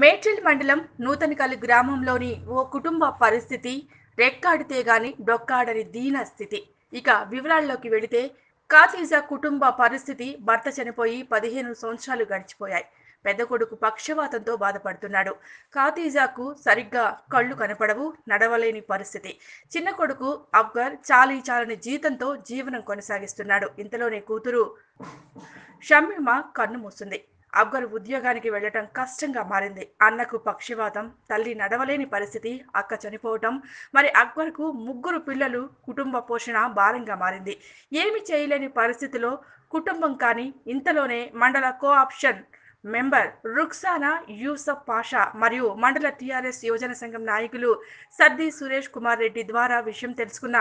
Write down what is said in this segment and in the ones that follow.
మేడ్చల్ మండలం నూతనకల్లి గ్రామంలోని ఓ కుటుంబ పరిస్థితి రెక్కాడితే గాని డొక్కాడని దీన స్థితి. ఇక వివరాల్లోకి వెళితే ఖాతీజా కుటుంబ పరిస్థితి భర్త చనిపోయి పదిహేను సంవత్సరాలు గడిచిపోయాయి. పెద్ద కొడుకు పక్షవాతంతో బాధపడుతున్నాడు. కాతీజాకు సరిగ్గా కళ్ళు కనపడవు నడవలేని పరిస్థితి. చిన్న కొడుకు అబ్గర్ చాలీ చాలని జీతంతో జీవనం కొనసాగిస్తున్నాడు. ఇంతలోనే కూతురు షమ్మిమ కన్ను మూస్తుంది. అఫ్గర్ ఉద్యోగానికి వెళ్ళటం కష్టంగా మారింది. అన్నకు పక్షవాతం తల్లి నడవలేని పరిస్థితి అక్క చనిపోవటం మరి అక్బర్కు ముగ్గురు పిల్లలు కుటుంబ పోషణ భారంగా మారింది. ఏమి చేయలేని పరిస్థితిలో కుటుంబం కానీ ఇంతలోనే మండల కోఆప్షన్ మెంబర్ రుక్సానా యూసఫ్ పాషా మరియు మండల టీఆర్ఎస్ యువజన సంఘం నాయకులు సర్ది సురేష్ కుమార్ రెడ్డి ద్వారా విషయం తెలుసుకున్న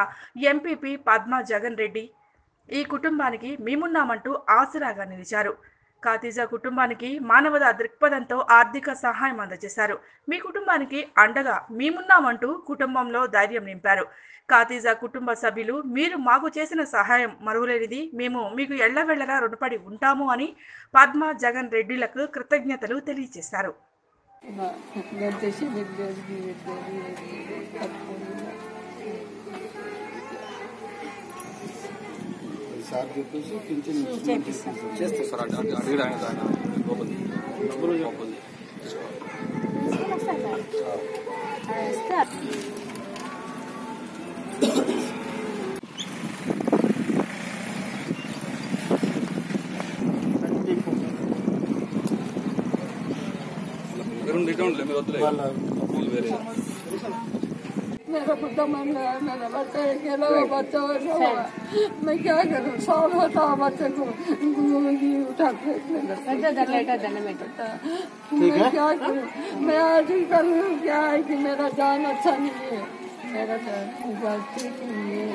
ఎంపీపీ పద్మా జగన్ రెడ్డి ఈ కుటుంబానికి మేమున్నామంటూ ఆసరాగా నిలిచారు. ఖాతీజా కుటుంబానికి మానవతా దృక్పథంతో ఆర్థిక సహాయం అందజేశారు మీ కుటుంబానికి అండగా మేమున్నామంటూ కుటుంబంలో ధైర్యం నింపారు ఖాతీజా కుటుంబ సభ్యులు మీరు మాకు చేసిన సహాయం మరువలేనిది మేము మీకు ఎళ్ళవెళ్ళలా రుణపడి ఉంటాము అని పద్మ జగన్ రెడ్డిలకు కృతజ్ఞతలు తెలియజేశారు గడ్డేసి పెట్టేది కట్టుకుని సార్ చెప్పేసి పింఛన్ చేస్తా సార్ అటు అటు అడిగి ఆయన ఆయన లోపలికి లోపలికి మీరు రిటర్న్ మీరు వద్దులే. అప్పులు వేరే. मेरा बुढ़ा मन है मेरा बच्चा अकेला हुआ बच्चा ऐसा हुआ मैं क्या करूँ सौर होता बच्चे को ये उठा फेंक देना मैं क्या करूँ मैं आज ही करूँ क्या है कि मेरा जान अच्छा नहीं है मेरा जान ठीक नहीं है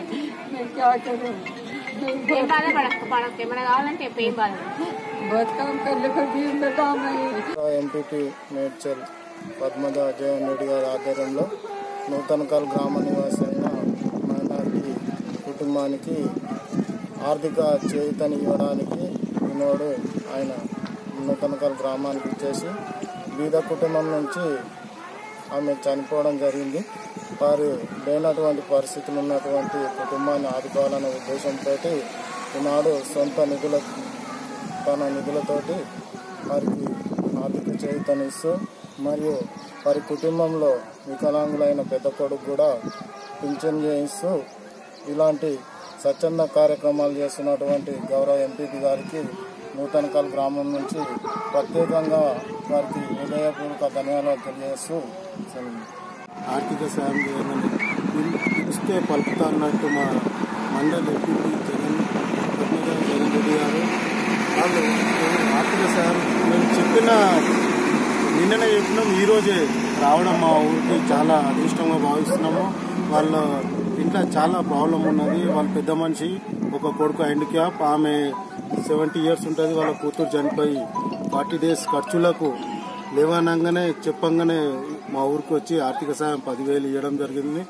मैं क्या करूँ ఏం బాధపడకు పడకు ఏమైనా కావాలంటే చెప్పు ఏం బాధ बहुत काम कर लेकर भी बेटा नहीं ఎంపీపీ మేడ్చల్ పద్మజ జగన్ రెడ్డి గారి ఆధ్వర్యంలో నూతనకాల్ గ్రామ నివాసైన మైనార్టీ కుటుంబానికి ఆర్థిక చేయుతని ఇవ్వడానికి ఈనాడు ఆయన నూతనకాల్ గ్రామానికి ఇచ్చేసి బీద కుటుంబం నుంచి ఆమె చనిపోవడం జరిగింది. వారు లేనటువంటి పరిస్థితులు ఉన్నటువంటి కుటుంబాన్ని ఆదుకోవాలనే ఉద్దేశంతో ఈనాడు సొంత నిధుల తన నిధులతోటి వారికి ఆర్థిక చేయుతనిస్తూ మరియు వారి కుటుంబంలో వికలాంగులైన పెద్ద కొడుకు కూడా పింఛన్ చేయిస్తూ ఇలాంటి స్వచ్ఛంద కార్యక్రమాలు చేస్తున్నటువంటి గౌరవ ఎంపీపీ గారికి నూతనకల్ గ్రామం నుంచి ప్రత్యేకంగా వారికి హృదయపూర్వక ధన్యవాదాలు తెలియజేస్తూ ఆర్థిక సాయం చేయాలని పిలిస్తే పలుకుతాన్నట్టు మా మండలి ఎంపీపీ జగన్ జగన్ రెడ్డి గారు. వాళ్ళు ఆర్థిక సాయం మేము చెప్పిన నిన్ననే చెప్పినాం ఈరోజే రావడం మా ఊరికి చాలా అదృష్టంగా భావిస్తున్నాము. వాళ్ళ ఇంట్లో చాలా ప్రాబ్లం ఉన్నది. వాళ్ళ పెద్ద మనిషి ఒక కొడుకు హ్యాండిక్యాప్ ఆమె సెవెంటీ ఇయర్స్ ఉంటుంది. వాళ్ళ కూతురు చనిపోయి ఫార్టీ డేస్ ఖర్చులకు లేవనంగానే చెప్పంగానే మా ఊరికి వచ్చి ఆర్థిక సాయం పదివేలు ఇవ్వడం జరిగింది.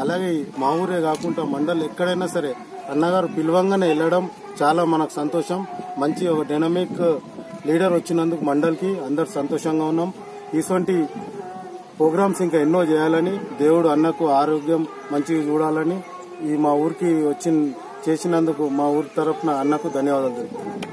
అలాగే మా ఊరే కాకుండా మండలి ఎక్కడైనా సరే అన్నగారు పిలవంగానే వెళ్ళడం చాలా మనకు సంతోషం. మంచి ఒక డైనమిక్ లీడర్ వచ్చినందుకు మండలికి అందరు సంతోషంగా ఉన్నాం. ఇటువంటి ప్రోగ్రామ్స్ ఇంకా ఎన్నో చేయాలని దేవుడు అన్నకు ఆరోగ్యం మంచిగా చూడాలని ఈ మా ఊరికి వచ్చి చేసినందుకు మా ఊరి తరఫున అన్నకు ధన్యవాదాలు తెలుపుతున్నాను